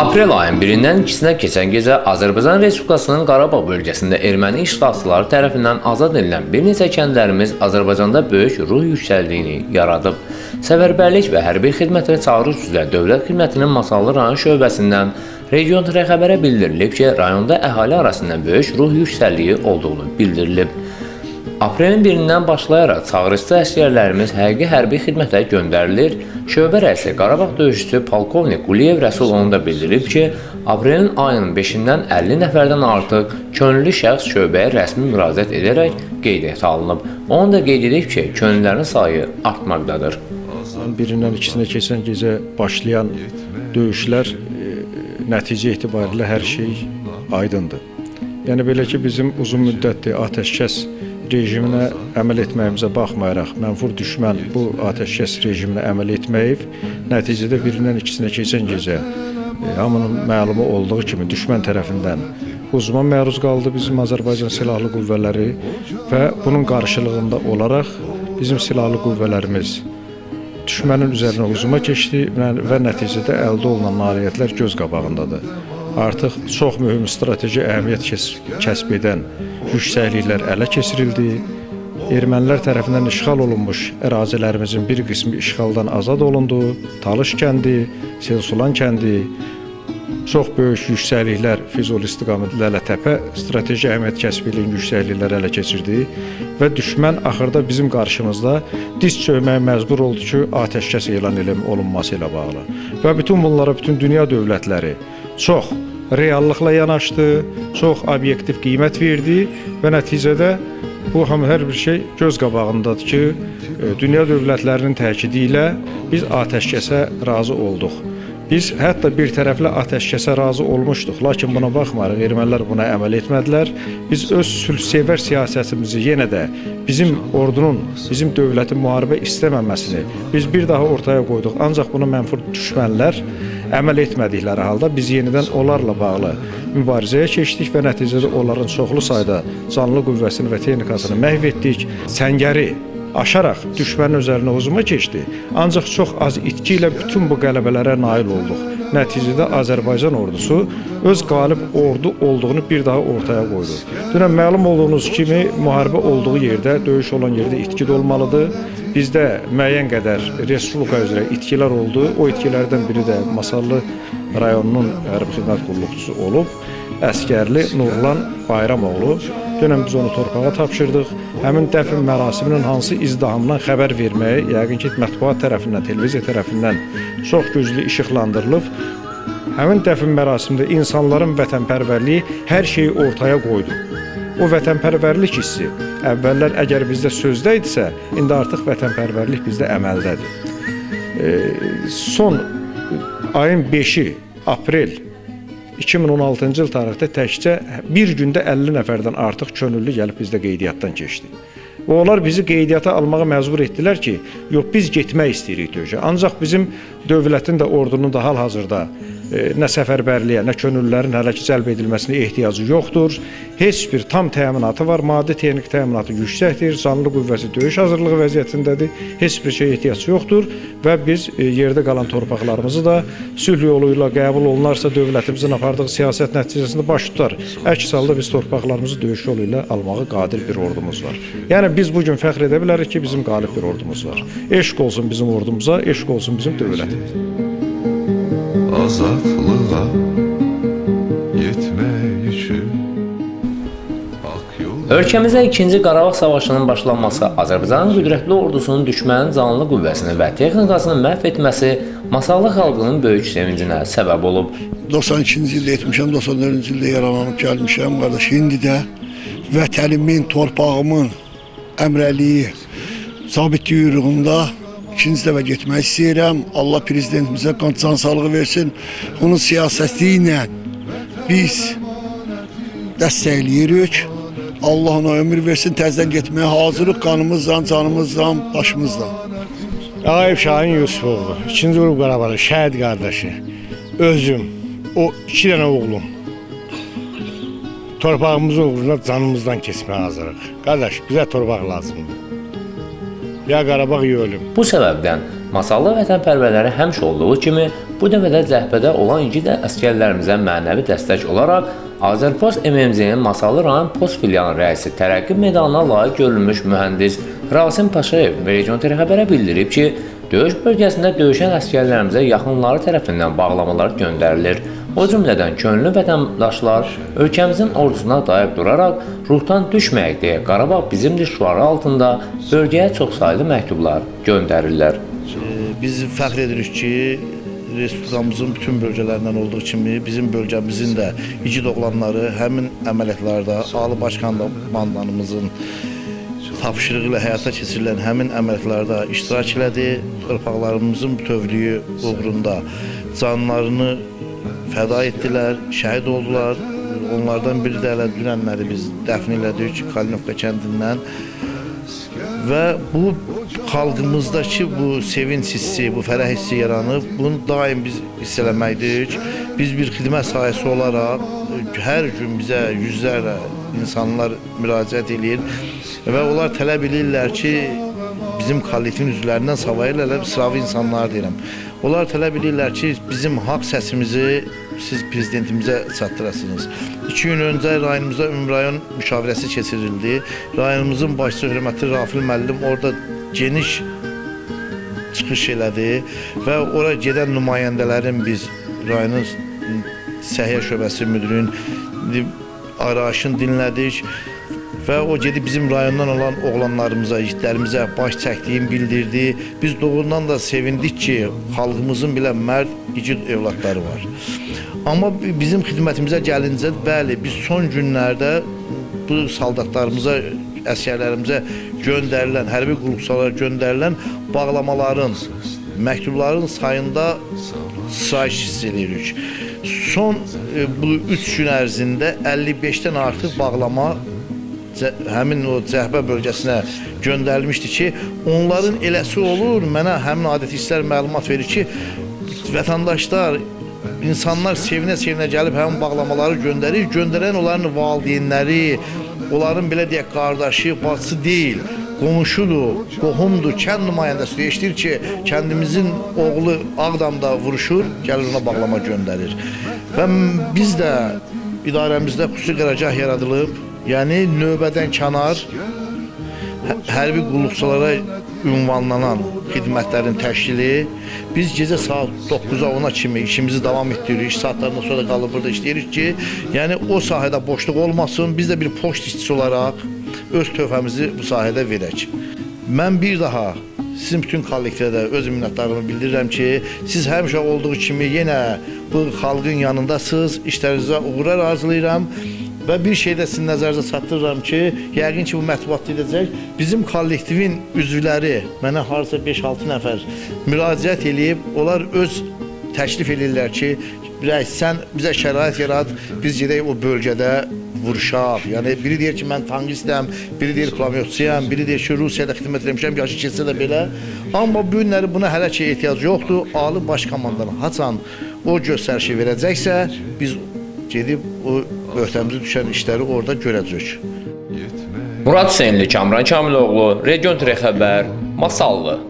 Aprel ayının 1-dən 2-sinə keçən gecə Azərbaycan Respublikasının Qarabağ bölgəsində erməni işğalçıları tərəfindən azad edilən bir neçə kəndlərimiz Azərbaycanda böyük ruh yüksəldiyini yaradıb. Səfərbərlik və hərbi xidmətə çağırış üzrə Dövlət Xidmətinin Masallı rayon şöbəsindən region xəbərə bildirilib ki, rayonda əhali arasında böyük ruh yüksəlliyi olduğunu bildirilib. Aprelin 1-dən başlayaraq çağırışçı əsgərlərimiz həqiqi hərbi xidmətə göndərilir. Şöbə rəisi Qarabağ döyüşçüsü polkovnik Quliyev Rəsul onu da bildirib ki, aprelin ayının 5-dən 50 nəfərdən artıq könüllü şəxs şöbəyə rəsmi müraciət edərək qeydiyyata alınıb. Onu da qeyd edib ki, könüllülərin sayı artmaqdadır. Birindən ikisinə keçən gecə başlayan döyüşlər e, nəticə etibarilə hər şey aydındır. Yəni belə ki, bizim uzun müddətli atəşkəs rejiminə əməl etməyimizə baxmayaraq mənfur düşmən bu atəşkəs rejiminə əməl etməyib. Nəticədə birindən ikisinə keçən gecə e, hamının məlumu olduğu kimi düşmən tərəfindən hücuma məruz qaldı bizim Azərbaycan silahlı qüvvələri və bunun qarşılığında olaraq bizim silahlı qüvvələrimiz düşmənin üzərinə hücuma keçdi və nəticədə əldə olunan nailiyyətlər göz qabağındadır. Artıq çox mühüm strateji əhəmiyyət kəsb edən yüksəkliklər ələ keçirildi. Ermənilər tərəfindən işğal olunmuş ərazilərimizin bir qismi işğaldan azad olundu. Talış kəndi, Selsulan kəndi, çox böyük yüksəkliklər Füzuli istiqamətində Lələtəpə strateji əhəmiyyət kəsb edən yüksəkliklər ələ keçirdi və düşmən axırda bizim qarşımızda diz çökməyə məcbur oldu ki, atəşkəs elan olunması ilə bağlı. Və bütün bunlara bütün dünya dövlətləri çox reallıqla yanaşdı, çox obyektiv qiymət verdi və nəticədə bu həm hər bir şey göz qabağındadır ki, e, dünya dövlətlərinin təkidi ilə biz atəşkəsə razı olduq. Biz hətta bir tərəfli atəşkəsə razı olmuşduq, lakin buna baxmayaraq ermənilər buna əməl etmədilər. Biz öz sülhsevər siyasətimizi yenə də bizim ordunun, bizim dövlətin müharibə istəməməsini biz bir daha ortaya qoyduq. Ancaq buna mənfur düşmənlər əməl etmədikləri halda biz yenidən onlarla bağlı mübarizəyə keçdik və nəticədə onların çoxlu sayda canlı qüvvəsini və texnikasını məhv etdik. Səngəri aşaraq düşmənin üzərinə hücuma keçdi. Ancaq çox az itki ilə bütün bu qələbələrə nail olduq. Nəticədə Azərbaycan ordusu öz qalib ordu olduğunu bir daha ortaya qoydu. Dünən məlum olduğunuz kimi müharibə olduğu yerdə, döyüş olan yerdə itki olmalıdır. Bizdə müəyyən qədər respublika üzrə itkilər oldu. O itkilərdən biri də Masallı rayonunun hərbi xidmət qulluqçusu olub. Əskərli Nurlan Bayramoğlu. Dünən biz onu torpağa tapşırdıq. Həmin dəfn mərasiminin hansı izdihamından xəbər verməyi, yəqin ki, mətbuat tərəfindən, televiziya tərəfindən çox güclü işıqlandırılıb. Həmin dəfn mərasimində insanların vətənpərvərliyi hər şeyi ortaya qoydu. O vətənpərvərlik hissi əvvəllər əgər bizdə sözdə idisə, indi artıq vətənpərvərlik bizdə əməldədir. E, son ayın 5-i aprel 2016-cı il tarixdə təkcə bir gündə 50 nəfərdən artıq könüllü gəlib bizdə qeydiyyatdan keçdi. Onlar bizi qeydiyyata almağa məcbur etdilər ki, yox biz getmək istəyirik döyüşə. Ancaq bizim dövlətin də ordunun da hal-hazırda nə səfərbərliyə, nə könüllülərin hələ ki cəlb edilməsinə ehtiyacı yoxdur. Heç bir tam təminatı var, maddi texniki təminatı yüksəkdir, canlı qüvvəsi döyüş hazırlığı vəziyyətindədir. Heç bir şey ehtiyac yoxdur və biz e, yerdə qalan torpaqlarımızı da sülh yolu ilə qəbul olunarsa dövlətimizin apardığı siyasət nəticəsində baş tutar. Əks halda biz torpaqlarımızı döyüş yolu ilə almağa qadir bir ordumuz var. Yəni biz bu gün fəxr edə bilərik ki, bizim qalib bir ordumuz var. Eşq olsun bizim ordumuza, eşq olsun bizim dövlətimizə azadlığa yetmək üçün Ölkəmizdə 2-ci Qarabağ savaşının başlanması, Azərbaycanın qüdrətli ordusunun düşmənin canlı qüvvəsini və texnikasını məhv etməsi Masallı xalqının böyük sevincinə səbəb olub. 92-ci ildə etmişəm, 94-cü ildə yaralanıb gəlmişəm, qardaş. İndi də vətənimin, torpağımın əmrəliyi sabit yürüyündə ikinci dəfə getmək istəyirəm. Allah prezidentimizə can sağlığı versin. Onun siyasəti ilə biz dəstəkləyirik. Allah ona ömür versin, təzədən getməyə hazırıq qanımızla, canımızla, başımızla. Ağayev Şahin Yusufoğlu, 2-ci qrup Qarabalı, şəhid qardaşı, özüm, o iki dənə oğlum. Torpağımızın uğruna canımızdan keçməyə hazırıq. Qardaş, bizə torpaq lazımdır. Ya Qarabağ ya ölüm. Bu səbəbdən Masallı vətənpərvərləri həmişə olduğu kimi bu dəfə də cəhbədə olan igid əsgərlərimizə mənəvi dəstək olaraq Azərpost MMZ-nin Masallı rayon post filialının rəisi tərəqqi medalına layiq görülmüş mühəndis Rasim Paşayev region xəbərə bildirib ki, döyüş bölgəsində döyüşən əsgərlərimizə yaxınları tərəfindən bağlamalar göndərilir. O cümlədən könüllü vətəndaşlar ölkəmizin ordusuna dayaq duraraq ruhdan düşməyək deyə Qarabağ bizimdir şüarı altında bölgəyə çoxsaylı məktublar göndərirlər. Biz fəxr edirik ki, Respublikamızın bütün bölgələrindən olduğu kimi bizim bölgəmizin də igid oğlanları həmin əməliyyatlarda Ali Baş komandanımızın tapşırığı ilə həyata keçirilən həmin əməliyyatlarda iştirak elədi. Torpaqlarımızın bütövlüyü uğrunda canlarını fəda etdilər, şəhid oldular. Onlardan biri də hələ dünənləri biz dəfn elədik Kalinovka kəndindən. Və bu xalqımızdakı bu sevinç hissi, bu fərəh hissi yaranıb. Bunu daim biz hiss eləməkdir. Biz bir xidmət sahəsi olaraq hər gün bizə yüzlərlə insanlar müraciət edir və onlar tələb edirlər ki, bizim kollektivin üzvlərindən savayırlar, sıravi insanlar deyirəm. Onlar tələb edirlər ki, bizim haqq səsimizi siz prezidentimizə çatdırasınız. 2 gün öncə rayonumuzda ümumrayon müşavirəsi keçirildi. Rayonumuzun başçısı hörmətli Rafil müəllim orada geniş çıxış elədi və ora gedən nümayəndələrin biz rayonun səhiyyə şöbəsi müdürünün arayışını dinlədik və o gedib bizim rayondan olan oğlanlarımıza, yiğitlərimizə baş çəkdiyini bildirdi. Biz doğrudan da sevindik ki, xalqımızın belə mərd, igid evladları var. Amma bizim xidmətimizə gəlincə, bəli, biz son günlərdə bu saldatlarımıza, əsgərlərimizə göndərilən, hərbi qulluqçulara göndərilən bağlamaların, məktubların sayında sıçrayış hiss edirik. Son e, bu 3 gün ərzində 55-dən artıq bağlama həmin o cəhbə bölgəsinə göndərilmişdi ki, onların eləsi olur, mənə həmin adət hisslər məlumat verir ki, vətəndaşlar, insanlar sevinə-sevinə gəlib həmin bağlamaları göndərir, göndərən onların valideynləri, onların belə deyək, qardaşı, bacısı deyil, qonşudur, qohumdur, kənd nümayəndəsidir. Eşidir ki, kəndimizin oğlu Ağdamda vuruşur, gəlir ona bağlama göndərir. Və biz də idarəmizdə xüsusi qərargah yaradılıb, Yəni növbədən kənar hə, hərbi qulluqçulara ünvanlanan xidmətlərin təşkili biz gecə saat 9-a 10-a kimi işimizi davam etdiririk. İş saatlarından sonra qalıb burada işləyirik ki, yəni o sahədə boşluq olmasın. Biz də bir poçt işçisi olaraq öz tövhəmizi bu sahədə verək. Mən bir daha sizin bütün kollektivə də öz minnətdarlığımı bildirirəm ki, siz həmişə olduğu kimi yenə bu xalqın yanındasınız. İşlərinizə uğurlar arzulayıram. Və bir şey də sizin nəzərinizə çatdırıram ki, yəqin ki, bu mətbuatda edəcək. Bizim kollektivin üzvləri, mənə harasa 5-6 nəfər müraciət eləyib, onlar öz təklif edirlər ki, rəis, sən bizə şərait yarat, biz gedək o bölgədə vuruşaq. Yəni biri deyir ki, mən tankistəm, biri deyir klamyotçuyam, biri deyir ki, Rusiyada xidmət etmişəm, yaşı keçsə də belə. Amma bu günləri buna hələ ki ehtiyac yoxdur. Ali baş komandanı haçan o göstərişi verəcəksə, biz gedib o öhdəmizə düşən işləri orada görəcəyik. Murad Hüseynli, Kamran Kamiloğlu, Region Xəbər, Masallı.